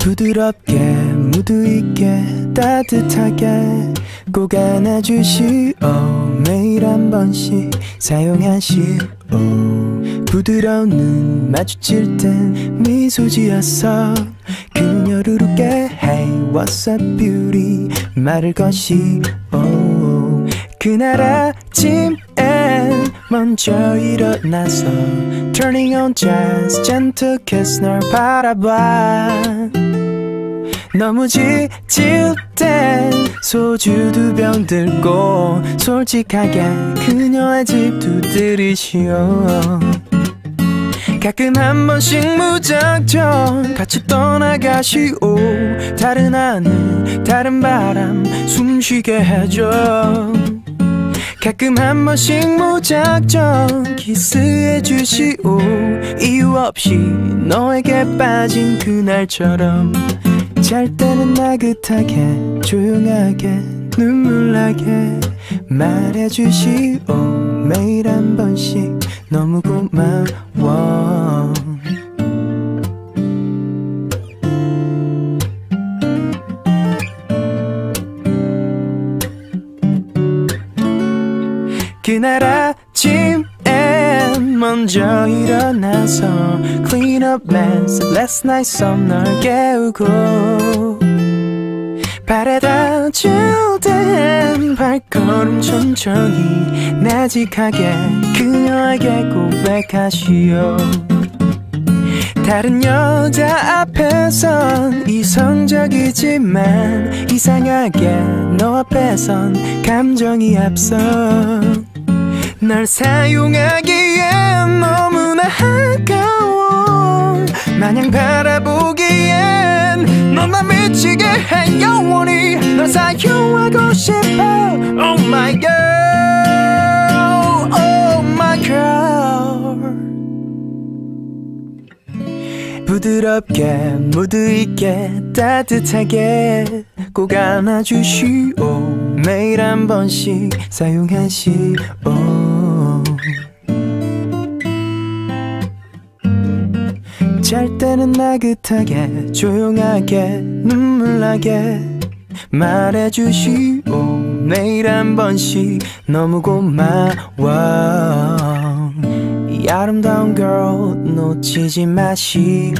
부드럽게 무드 있게 따뜻하게 꼭 안아주시오. 매일 한 번씩 사용하시오. 부드러운 눈 마주칠 땐 미소 지어서 그녀를 웃게 Hey what's up beauty? 말을 것이오 그날 아침엔 먼저 일어나서 Turning on jazz gentle kiss 널 바라봐. 너무 지칠 땐 소주 두 병 들고 솔직하게 그녀의 집 두드리시오. 가끔 한 번씩 무작정 같이 떠나가시오. 다른 하늘 다른 바람 숨쉬게 해줘 가끔 한 번씩 무작정 키스해 주시오. 이유 없이 너에게 빠진 그날처럼 잘 때는 나긋하게 조용하게 눈물 나게 말해 주시오. 매일 한 번씩 너무 고마워 그날 아침엔 먼저 일어나서 Clean up mess. Last night 썸널 깨우고 발에다 줄땐 발걸음 천천히 나직하게 그녀에게 고백하시오. 다른 여자 앞에선 이성적이지만 이상하게 너 앞에선 감정이 앞서 널 사용하기엔 너무나 아까워. 마냥 바라보기엔 너나 미치게 해 영원히 널 사용하고 싶어. Oh my girl Oh my girl. 부드럽게 무드 있게 따뜻하게 꼭 안아주시오. 매일 한 번씩 사용하시오 잘 때는 나긋하게 조용하게 눈물 나게 말해주시오. 매일 한 번씩 너무 고마워. 이 아름다운 girl 놓치지 마시오